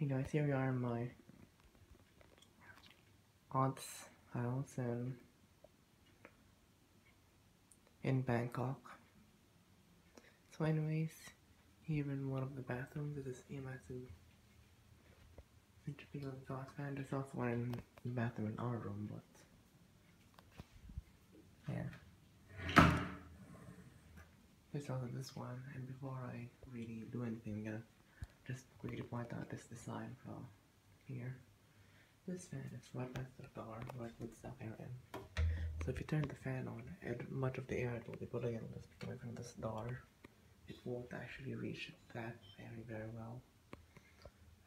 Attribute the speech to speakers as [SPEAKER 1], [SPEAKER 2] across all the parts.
[SPEAKER 1] Hey guys, here we are in my aunt's house in in Bangkok. So anyways, here in one of the bathrooms is this massive centrifugal exhaust fan. There's also one in the bathroom in our room, but yeah. There's also this one, and before I really do anything, I'm gonna just quickly point out this design from here. This fan is right next to the door, right with stuff air in. So if you turn the fan on, and much of the air will be pulling in this coming from this door. It won't actually reach that very very well.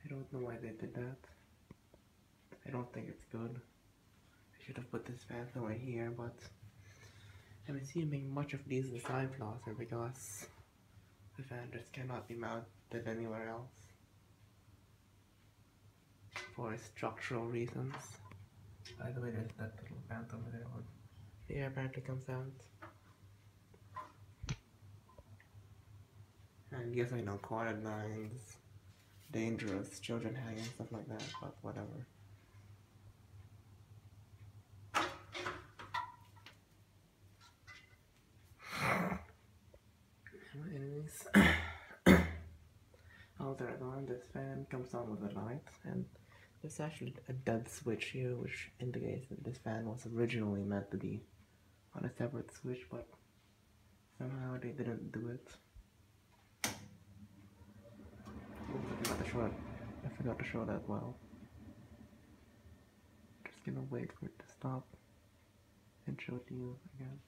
[SPEAKER 1] I don't know why they did that. I don't think it's good. I should have put this fan somewhere here, but I'm assuming much of these design flaws are because the fan just cannot be mounted anywhere else for structural reasons. By the way, there's that little vent over there where the air apparently comes out. And yes, I know quiet lines, dangerous, children hanging, stuff like that, but whatever. Anyways, This fan comes on with a light, and there's actually a dead switch here, which indicates that this fan was originally meant to be on a separate switch, but somehow they didn't do it. Oops, I forgot to show it. I forgot to show that well. Just gonna wait for it to stop and show it to you again.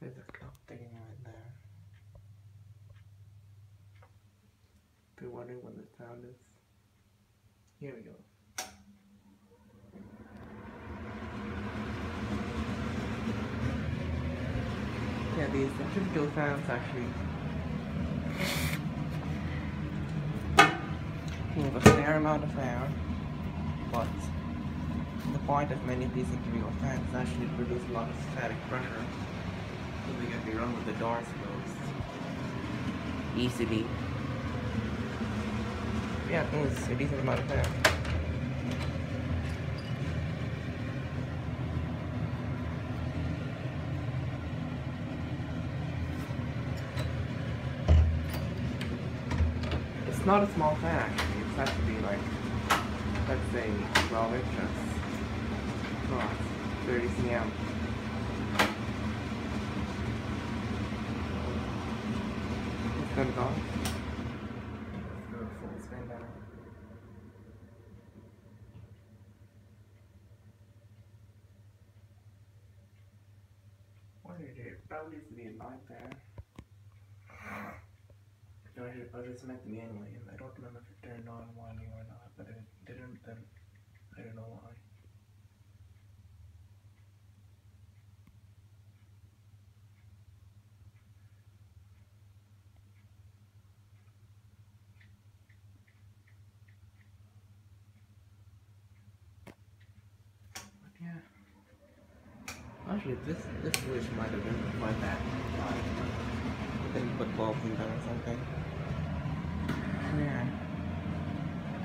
[SPEAKER 1] There's a clock ticking right there. If you're wondering what the sound is, here we go. Yeah, these centrifugal fans actually move a fair amount of air, but the point of many of these centrifugal fans is actually to produce a lot of static pressure so they can be run with the doors closed easily. Yeah, it moves a decent amount of air. It's not a small fan actually, it's actually like, let's say 12 inches across, 30 cm. It's on. Let's go full spin now. Did it? Probably to be a light there. No, it was just meant be anyway. I don't remember if it turned on while you or not, but it didn't then I don't know why. But yeah. Actually this this switch might have been my bad. I didn't put bulbs in there or something. Yeah.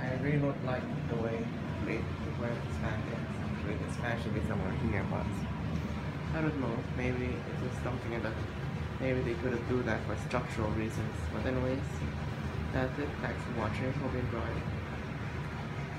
[SPEAKER 1] I really don't like the way they where this fan is. Actually this fan should be somewhere here but I don't know. Maybe it was something that maybe they couldn't do that for structural reasons. But anyways, that's it. Thanks for watching. Hope you enjoyed.